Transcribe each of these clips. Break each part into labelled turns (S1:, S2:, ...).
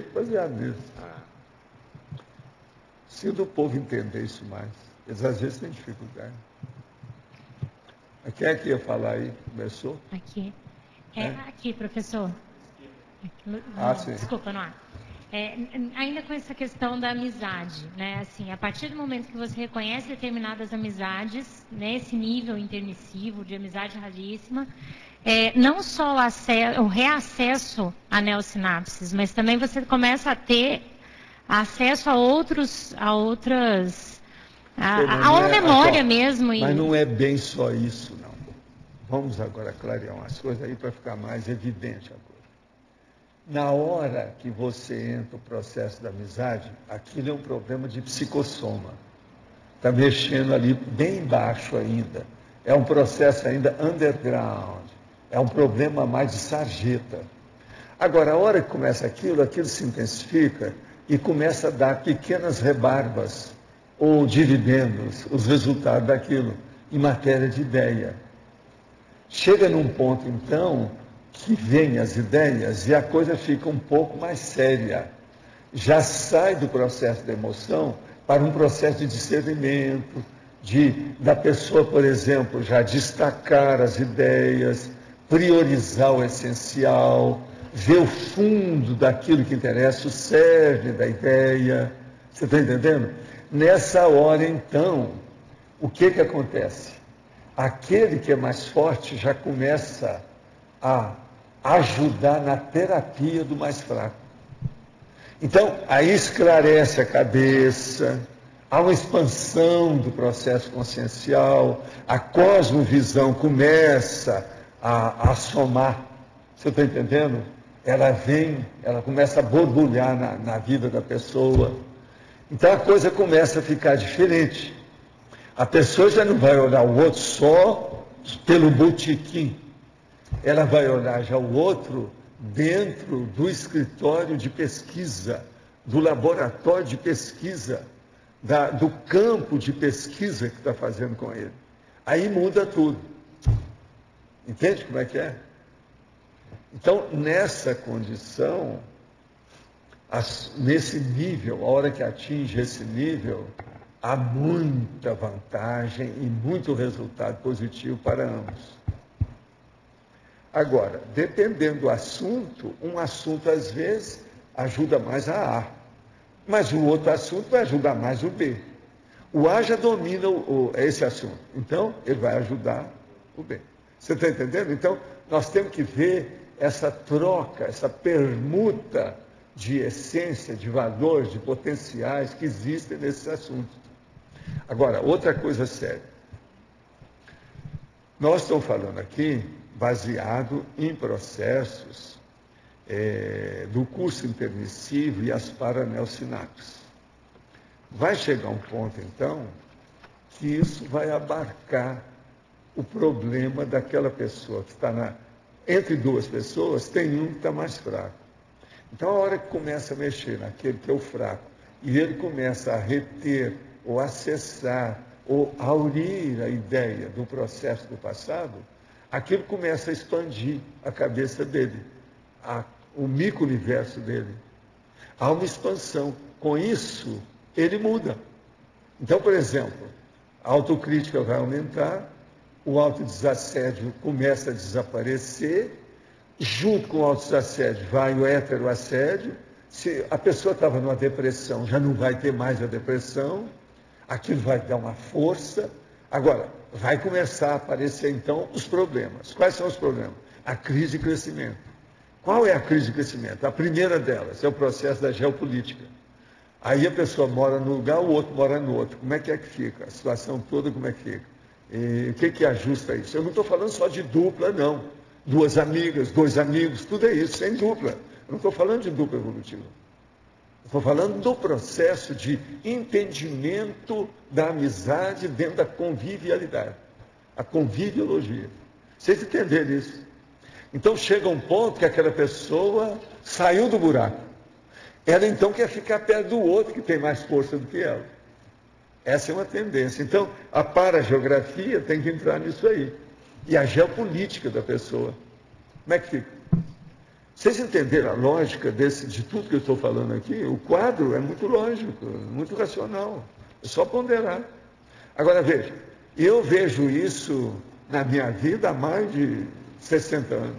S1: baseado nisso. Ah. Se o povo entender isso mais, eles às vezes têm dificuldade. Quem é que ia falar aí? Começou?
S2: Aqui. É, é? aqui, professor.
S1: ah, sim.
S2: Desculpa, não há. É, ainda com essa questão da amizade, né? Assim, a partir do momento que você reconhece determinadas amizades, nesse né, nível intermissivo de amizade raríssima, é, não só o, acesso, o reacesso a neossinapses, mas também você começa a ter acesso a outros, a outras, a, a uma é, memória mesmo.
S1: Mas e... não é bem só isso, não. Vamos agora clarear umas coisas aí para ficar mais evidente agora. Na hora que você entra no processo da amizade, aquilo é um problema de psicossoma. Está mexendo ali bem baixo ainda. É um processo ainda underground. É um problema mais de sarjeta. Agora, a hora que começa aquilo, aquilo se intensifica e começa a dar pequenas rebarbas ou dividendos, os resultados daquilo, em matéria de ideia. Chega num ponto, então, que vem as ideias e a coisa fica um pouco mais séria. Já sai do processo da emoção para um processo de discernimento, de da pessoa, por exemplo, já destacar as ideias, priorizar o essencial, ver o fundo daquilo que interessa, o cerne da ideia. Você está entendendo? Nessa hora, então, o que, que acontece? Aquele que é mais forte já começa a ajudar na terapia do mais fraco. Então, aí esclarece a cabeça, há uma expansão do processo consciencial, a cosmovisão começa a, a somar. Você está entendendo? Ela vem, ela começa a borbulhar na, na vida da pessoa. Então a coisa começa a ficar diferente. A pessoa já não vai olhar o outro só pelo botiquim ela vai olhar já o outro dentro do escritório de pesquisa, do laboratório de pesquisa, da, do campo de pesquisa que está fazendo com ele. Aí muda tudo. Entende como é que é? Então, nessa condição, as, nesse nível, a hora que atinge esse nível, há muita vantagem e muito resultado positivo para ambos. Agora, dependendo do assunto, um assunto às vezes ajuda mais a A, mas o outro assunto vai ajudar mais o B. O A já domina o, o, esse assunto, então ele vai ajudar o B. Você está entendendo? Então, nós temos que ver essa troca, essa permuta de essência, de valores, de potenciais que existem nesses assuntos. Agora, outra coisa séria. Nós estamos falando aqui baseado em processos é, do curso intermissivo e as paranelsinapses. Vai chegar um ponto, então, que isso vai abarcar o problema daquela pessoa que está na, entre duas pessoas, tem um que está mais fraco. Então, a hora que começa a mexer naquele que é o fraco, e ele começa a reter ou acessar ou aurir a ideia do processo do passado, aquilo começa a expandir a cabeça dele, a, o micro-universo dele. Há uma expansão. Com isso, ele muda. Então, por exemplo, a autocrítica vai aumentar, o autodesassédio começa a desaparecer, junto com o autodesassédio vai o heteroassédio. Se a pessoa estava numa depressão, já não vai ter mais a depressão, aquilo vai dar uma força. Agora, vai começar a aparecer então os problemas. Quais são os problemas? A crise de crescimento. Qual é a crise de crescimento? A primeira delas é o processo da geopolítica. Aí a pessoa mora no lugar, o outro mora no outro. Como é que é que fica? A situação toda, como é que fica? E o que, que ajusta isso? Eu não estou falando só de dupla, não. Duas amigas, dois amigos, tudo é isso, sem dupla. Eu não estou falando de dupla evolutiva. Estou falando do processo de entendimento da amizade dentro da convivialidade, a conviviologia. Vocês entenderem isso? Então chega um ponto que aquela pessoa saiu do buraco. Ela então quer ficar perto do outro que tem mais força do que ela. Essa é uma tendência. Então, a parageografia tem que entrar nisso aí. E a geopolítica da pessoa. Como é que fica? Vocês entenderam a lógica desse, de tudo que eu estou falando aqui? O quadro é muito lógico, muito racional. É só ponderar. Agora veja, eu vejo isso na minha vida há mais de 60 anos.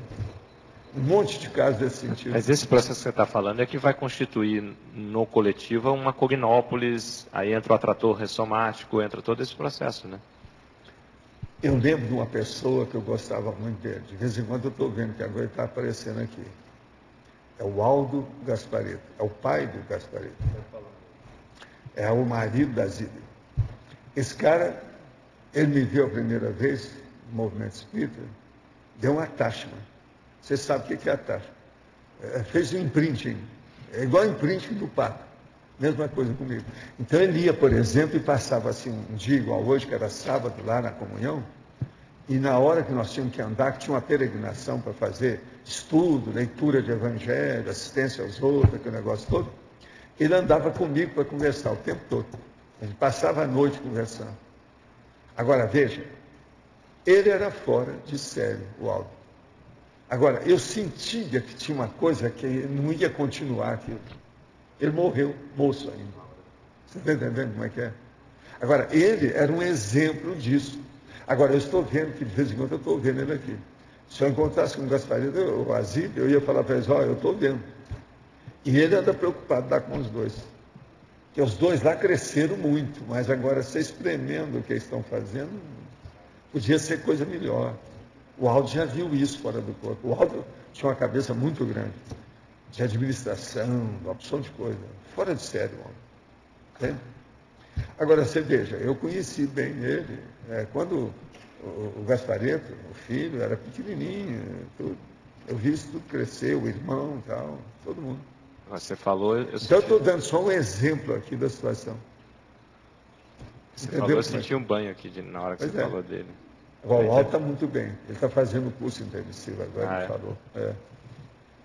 S1: Um monte de casos desse sentido.
S3: Mas esse processo que você está falando é que vai constituir no coletivo uma cognópolis, aí entra o atrator ressomático, entra todo esse processo, né?
S1: Eu lembro de uma pessoa que eu gostava muito dele. De vez em quando eu estou vendo que agora está aparecendo aqui. É o Aldo Gaspareto. É o pai do Gaspareto. É o marido da Zília. Esse cara, ele me viu a primeira vez no movimento espírita, deu uma taxa. Você sabe o que é a taxa? É, fez um imprinting. É igual imprinting do Papa. Mesma coisa comigo. Então ele ia, por exemplo, e passava assim um dia igual hoje, que era sábado lá na comunhão, e na hora que nós tínhamos que andar, que tinha uma peregrinação para fazer estudo, leitura de evangelho, assistência aos outros, aquele negócio todo, ele andava comigo para conversar o tempo todo. Ele passava a noite conversando. Agora, veja, ele era fora de série, o Aldo. Agora, eu sentia que tinha uma coisa que não ia continuar aquilo. Ele morreu, moço ainda. Você está entendendo como é que é? Agora, ele era um exemplo disso. Agora, eu estou vendo que de vez em quando eu estou vendo ele aqui. Se eu encontrasse com o Gasparito ou a Zília, eu ia falar para eles, oh, eu estou vendo. E ele anda preocupado lá com os dois. Porque os dois lá cresceram muito, mas agora se espremendo o que eles estão fazendo, podia ser coisa melhor. O Aldo já viu isso fora do corpo. O Aldo tinha uma cabeça muito grande de administração, de opção de coisa. Fora de sério, homem. Agora, você veja, eu conheci bem ele. É, quando o, o Gaspareto, o filho, era pequenininho, tudo. Eu vi isso tudo crescer, o irmão e tal, todo mundo.
S3: Você falou. Eu
S1: então, eu estou dando só um exemplo aqui da situação.
S3: Você Entendeu? falou, eu senti um banho aqui de, na hora que pois você é. falou dele.
S1: O Alto está muito bem. Ele está fazendo curso intermissivo agora, ah, ele é. falou. É.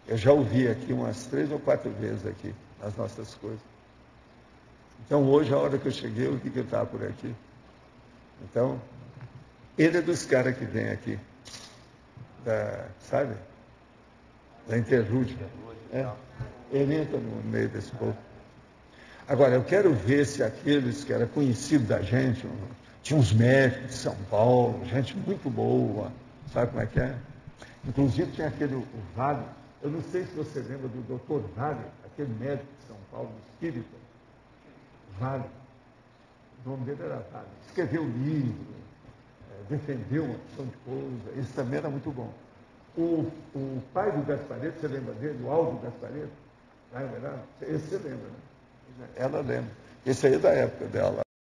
S1: Eu já ouvi aqui umas três ou quatro vezes aqui, as nossas coisas. Então hoje, a hora que eu cheguei, eu vi que ele estava por aqui. Então, ele é dos caras que vem aqui, da, sabe? Da interlúdia. É. Ele entra no meio desse povo. Agora, eu quero ver se aqueles que eram conhecidos da gente, tinha uns médicos de São Paulo, gente muito boa, sabe como é que é? Inclusive tinha aquele o Vale, eu não sei se você lembra do doutor Vale, aquele médico de São Paulo, espírita. Vale. O nome dele era Vale. Escreveu livro, é, defendeu uma opção de coisa. Esse também era muito bom. O, o pai do Gaspareto, você lembra dele? O Aldo Gaspareto? Esse você lembra, né? Ela lembra. Esse aí é da época dela